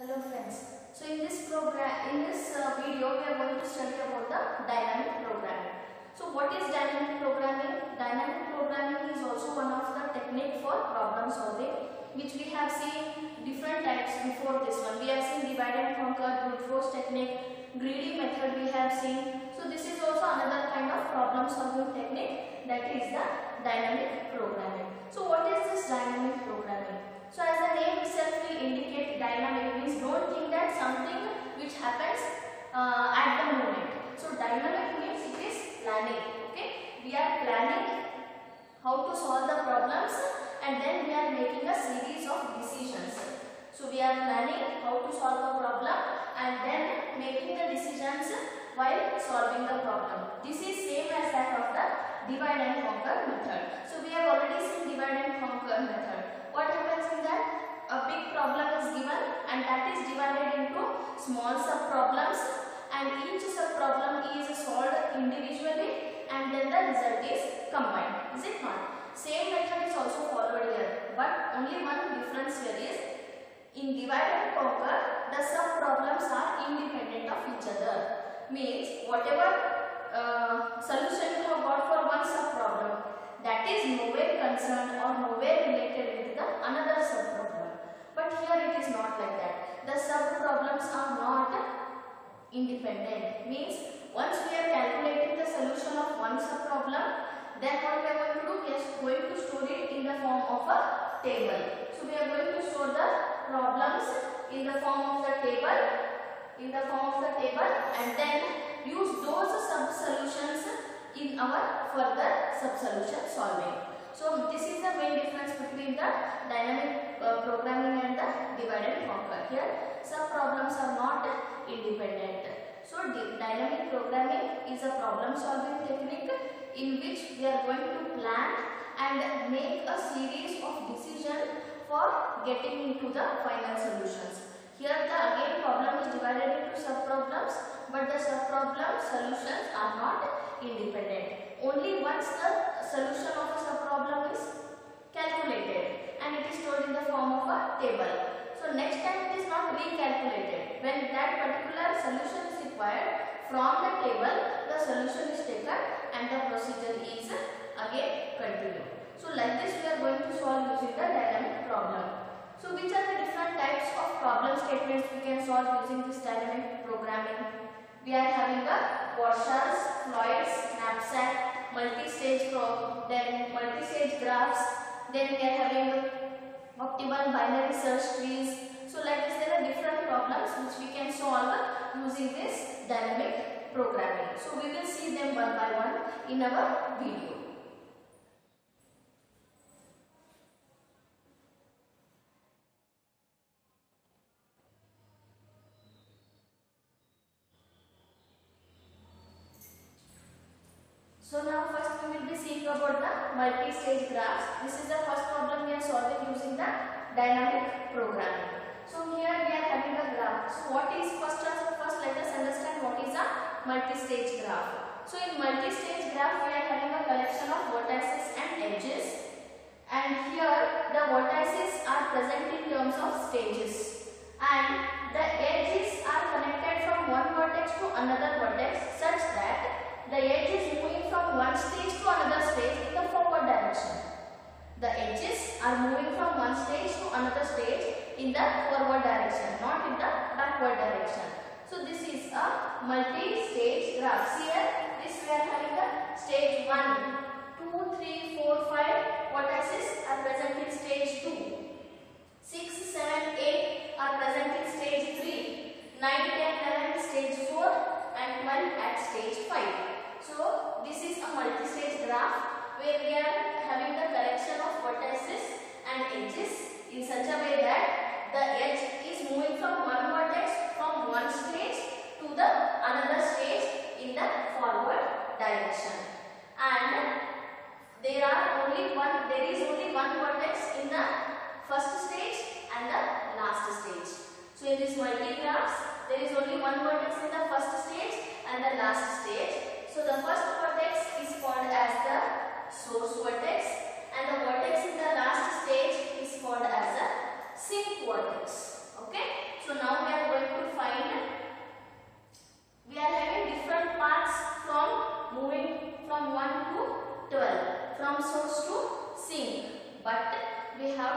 Hello friends. So in this program, in this uh, video, we are going to study about the dynamic programming. So what is dynamic programming? Dynamic programming is also one of the technique for problem solving, which we have seen different types before this one. We have seen divide and conquer, brute force technique, greedy method we have seen. So this is also another kind of problem solving technique that is the dynamic programming. So what is this dynamic programming? So as the name itself will indicate dynamic means don't think that something which happens uh, at the moment. So dynamic means it is planning. Okay, we are planning how to solve the problems and then we are making a series of decisions. So we are planning how to solve the problem and then making the decisions while solving the problem. This is same as that of the divide and conquer method. So we have already seen divide and conquer method. What happens in that? A big problem is given and that is divided into small sub problems and each sub problem is solved individually and then the result is combined. Is it not? Same method is also followed here but only one difference here is in divide and conquer the sub problems are independent of each other. Means whatever uh, solution you have got for one sub problem that is nowhere concerned or nowhere related with the another sub problem. But here it is not like that. The sub problems are not independent. Means once we are calculating the solution of one sub problem, then what we are going to do? Are going to store it in the form of a table. So we are going to store the problems in the form of the table, in the form of the table, and then use those sub solutions in our further sub solution solving. So this is the main difference between the dynamic uh, programming and the divide and conquer. Here sub problems are not independent. So dynamic programming is a problem solving technique in which we are going to plan and make a series of decisions for getting into the final solutions. Here the again problem is divided into sub problems but the sub problem solutions are not independent. Only once the solution of a sub problem is calculated and it is stored in the form of a table. So next time it is not recalculated. When that particular solution is required from the table the solution is taken and the procedure is again continued. So like this we are going to solve using the dynamic problem. So which are the different types of problem statements we can solve using this dynamic programming? We are having the Warshall's, Floyd's, knapsack, multi-stage probe, then multi-stage graphs, then we are having optimal binary search trees. So like this there are different problems which we can solve using this dynamic programming. So we will see them one by one in our video. So now first we will be seeing about the multi-stage graphs. This is the first problem we are solving using the dynamic programming. So here we are having a graph. So what is first first let us understand what is a multi-stage graph. So in multi-stage graph we are having a collection of vertices and edges and here the vertices are present in terms of stages and the edges are connected from one vertex to another vertex such that the edge is moving from one stage to another stage in the forward direction. The edges are moving from one stage to another stage in the forward direction, not in the backward direction. So this is a multi-stage graph. Here, this we are having the stage 1, 2, 3, 4, 5 vertices are present in stage 2. 6, 7, 8 are present in stage 3. 9, 10, 11 stage 4 and 12 at stage 5. So this is a multi-stage graph where we are having the collection of vertices and edges in such a way that the edge is moving from one vertex from one stage to the another stage in the forward direction. And there are only one there is only one vertex in the first stage and the last stage. So in this multi-graphs there is only one vertex in the first stage and the last stage so the first vertex is called as the source vertex and the vertex in the last stage is called as the sink vertex. Okay. So now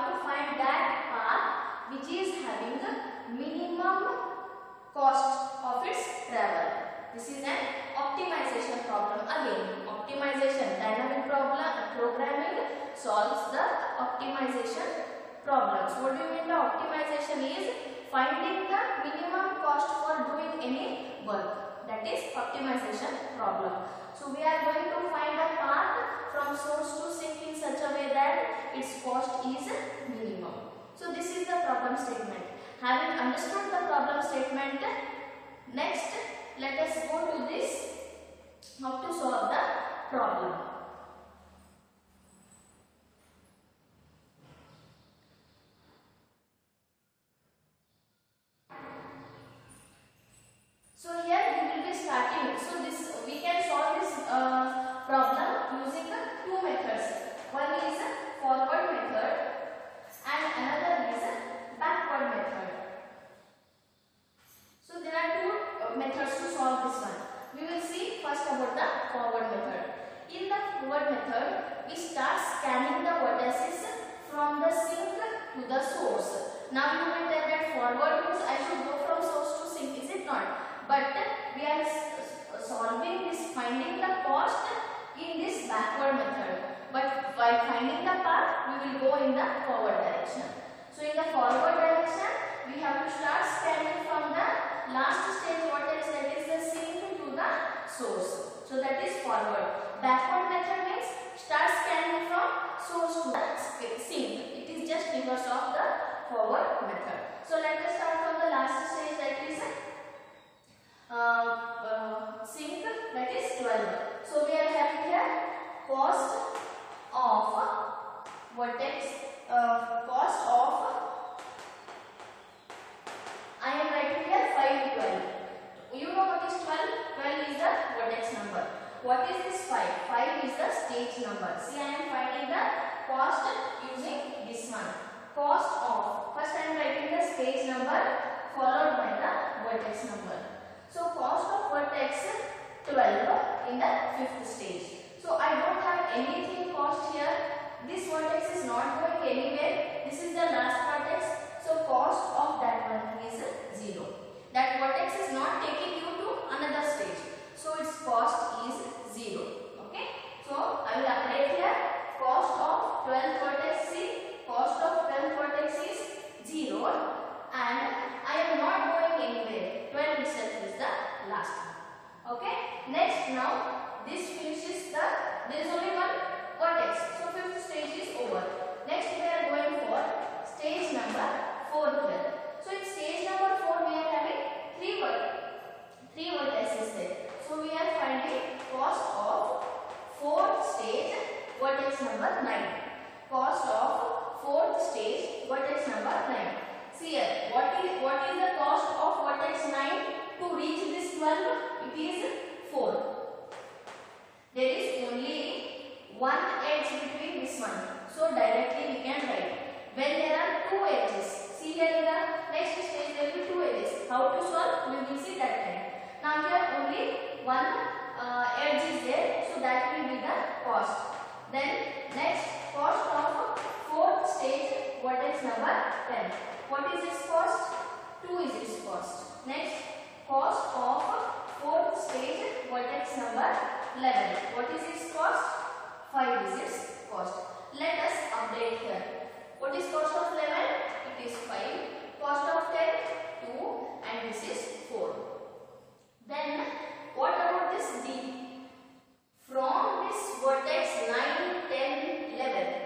to find that path which is having the minimum cost of its travel. This is an optimization problem again. Optimization dynamic problem programming solves the optimization problems. What do you mean by optimization is finding the minimum cost for doing any work. That is optimization problem. So we are going to find a path from source to sink in such a way that its cost is minimum. So this is the problem statement. Having understood the problem statement, next let us go to this how to solve the problem. So here we will be starting. So this we can solve this uh, problem using the two methods. One is a forward method and another is a backward method. So there are two uh, methods to solve this one. We will see first about the forward method. In the forward method, we start scanning the vertices from the sink to the source. Now you will tell that forward means I should go from source to sink, is it not? But we are solving this, finding the cost in this backward method. But by finding the path, we will go in the forward direction. So in the forward direction, we have to start scanning from the last stage vertex that is the sink to the source. So that is forward. Backward method means start scanning from source to the sink. It is just reverse of the forward method. So let us start from the last stage that is uh, uh, sink that is 12. So we are having here cost of vertex uh, cost of I am writing here 5 12. You know what is 12? 12 is the vertex number. What is this 5? 5 is the stage number. See I am finding the cost using this one. Cost of first I am writing the stage number followed by the vertex number. So cost of vertex 12 in the fifth stage. So I don't have anything cost here. This vertex is not going anywhere. This is the last vertex. So cost of that one is 0. That vertex is not taking you to another stage. So its cost is 0. Okay. So I will update here. Cost of 12 vertex C. Cost of 12 vertex is 0. And I am not going anywhere. 12 itself is the last one. Okay. Next now this finishes the there is only one vertex. So fifth stage is over. Next we are going for stage number 4 here. So in stage number 4 we are having three vert three vertices there. So we are finding cost of fourth stage vertex number 9. Cost of fourth stage vertex number 9. See here, what is what is the cost of vertex 9 to reach this 12? It is 4. There is only one edge between this one. So directly we can write. When there are two edges, see here in the next stage there will be two edges. How to solve? We will see that time. Now here only one uh, edge is there, so that will be the cost. Then next cost of fourth stage what is number 10. What is its cost? 2 is its cost. Next cost of fourth stage vertex number 11. What is its cost? 5 is its cost. Let us update here. What is cost of 11? It is 5. Cost of 10? 2 and this is 4. Then what about this D? From this vertex 9, 10, 11,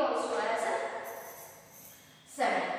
also as a 7.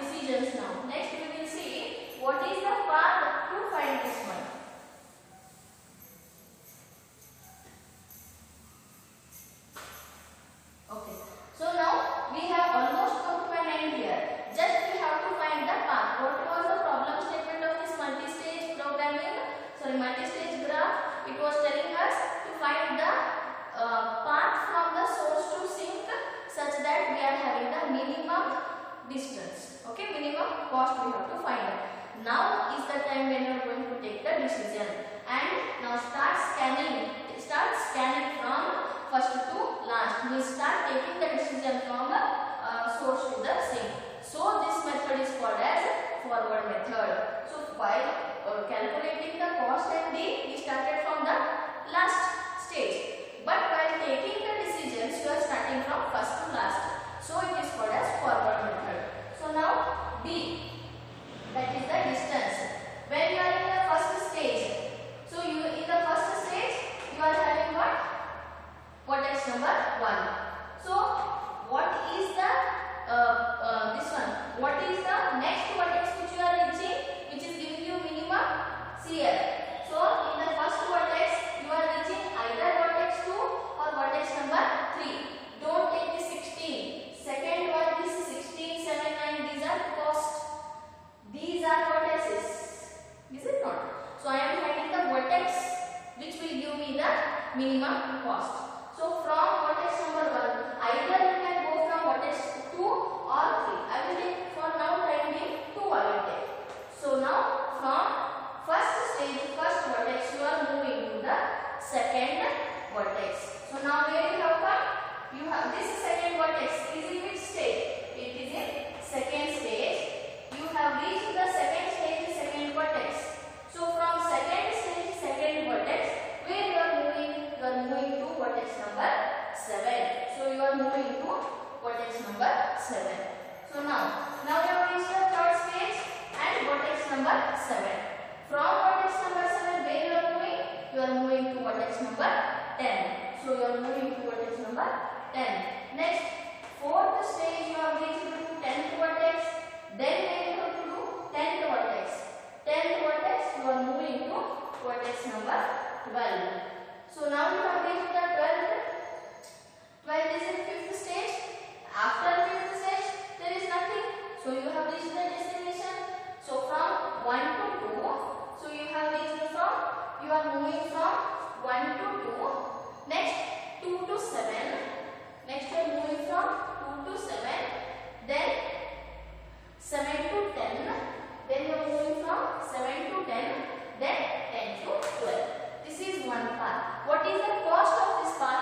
decisions now. Next we will see what is the path to find this one. going to vertex number 7. So now, now you have reached the third stage and vertex number 7. From vertex number 7 where you are moving? You are moving to vertex number 10. So you are moving to vertex number 10. Next, fourth stage you have reached to 10th vertex. Then where you have to do 10th vertex. 10th vertex you are moving to vertex number 12. So now you have reached the 12th why this is fifth stage, after fifth stage, there is nothing. So you have reached the destination. So from 1 to 2, so you have reached from, you are moving from 1 to 2, next 2 to 7, next you are moving from 2 to 7, then 7 to 10, then you are moving from 7 to 10, then 10 to 12. This is one path. What is the cost of this path?